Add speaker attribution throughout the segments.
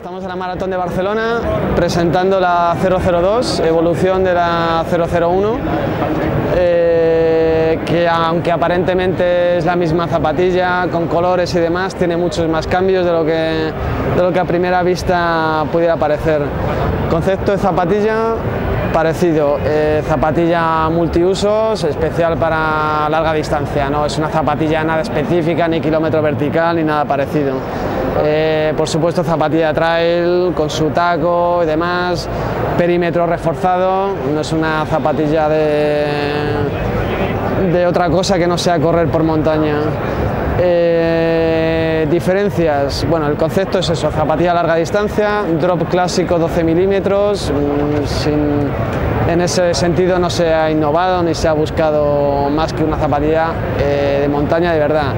Speaker 1: Estamos en la Maratón de Barcelona presentando la 002, evolución de la 001, eh, que aunque aparentemente es la misma zapatilla, con colores y demás, tiene muchos más cambios de lo que, de lo que a primera vista pudiera parecer. Concepto de zapatilla parecido, eh, zapatilla multiusos, especial para larga distancia, no es una zapatilla nada específica, ni kilómetro vertical, ni nada parecido. Eh, por supuesto zapatilla trail con su taco y demás, perímetro reforzado, no es una zapatilla de, de otra cosa que no sea correr por montaña. Eh, diferencias, bueno, el concepto es eso, zapatilla a larga distancia, drop clásico 12 milímetros, mm, en ese sentido no se ha innovado ni se ha buscado más que una zapatilla eh, de montaña de verdad.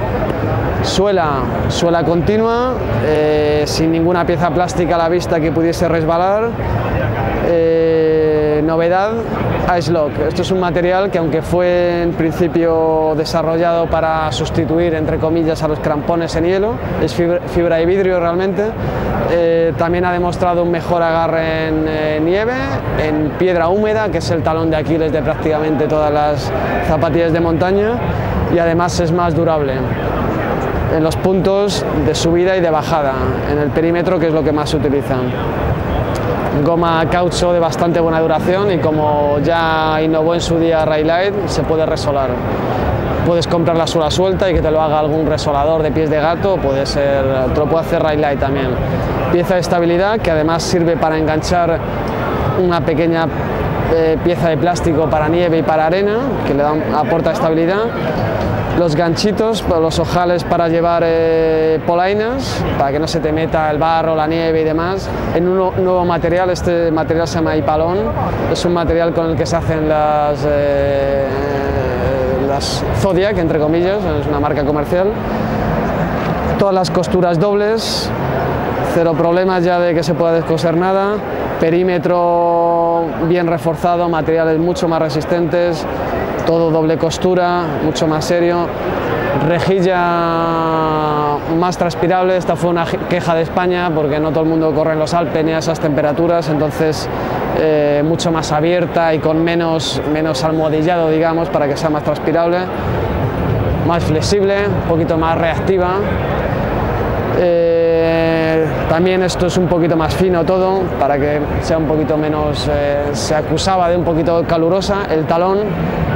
Speaker 1: Suela, suela continua, eh, sin ninguna pieza plástica a la vista que pudiese resbalar. Eh, novedad, Ice Lock. Esto es un material que aunque fue en principio desarrollado para sustituir, entre comillas, a los crampones en hielo, es fibra, de vidrio realmente, eh, también ha demostrado un mejor agarre en nieve, en piedra húmeda, que es el talón de Aquiles de prácticamente todas las zapatillas de montaña, y además es más durable en los puntos de subida y de bajada, en el perímetro que es lo que más se utiliza. Goma caucho de bastante buena duración y como ya innovó en su día Raylight, se puede resolar. Puedes comprar la suela suelta y que te lo haga algún resolador de pies de gato, puede ser, te lo puede hacer Raylight también. Pieza de estabilidad que además sirve para enganchar una pequeña eh, pieza de plástico para nieve y para arena, que le da, aporta estabilidad los ganchitos, los ojales para llevar eh, polainas, para que no se te meta el barro, la nieve y demás, en un nuevo material, este material se llama Ipalón, es un material con el que se hacen las, eh, las Zodiac, entre comillas, es una marca comercial, todas las costuras dobles, cero problemas ya de que se pueda descoser nada, perímetro bien reforzado, materiales mucho más resistentes, todo doble costura, mucho más serio, rejilla más transpirable, esta fue una queja de España porque no todo el mundo corre en los Alpes ni a esas temperaturas, entonces eh, mucho más abierta y con menos, menos almohadillado, digamos, para que sea más transpirable, más flexible, un poquito más reactiva. Eh, también esto es un poquito más fino todo, para que sea un poquito menos, eh, se acusaba de un poquito calurosa, el talón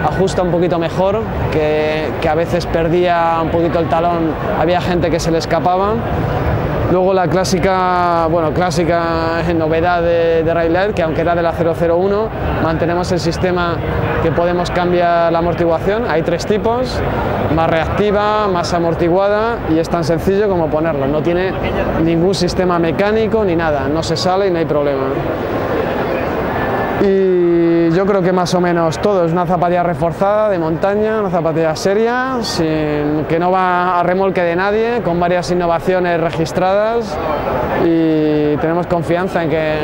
Speaker 1: ajusta un poquito mejor, que, a veces perdía un poquito el talón, había gente que se le escapaba. Luego la clásica, bueno, clásica novedad de, de que aunque era de la 001, mantenemos el sistema que podemos cambiar la amortiguación. Hay tres tipos, más reactiva, más amortiguada y es tan sencillo como ponerlo. No tiene ningún sistema mecánico ni nada, no se sale y no hay problema. Y yo creo que más o menos todo es una zapatilla reforzada de montaña, una zapatilla seria, que no va a remolque de nadie, con varias innovaciones registradas y tenemos confianza en que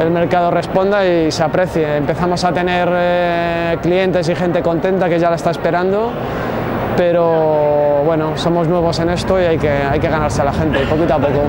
Speaker 1: el mercado responda y se aprecie. Empezamos a tener eh, clientes y gente contenta que ya la está esperando, pero bueno, somos nuevos en esto y hay que, hay que ganarse a la gente, poquito a poco.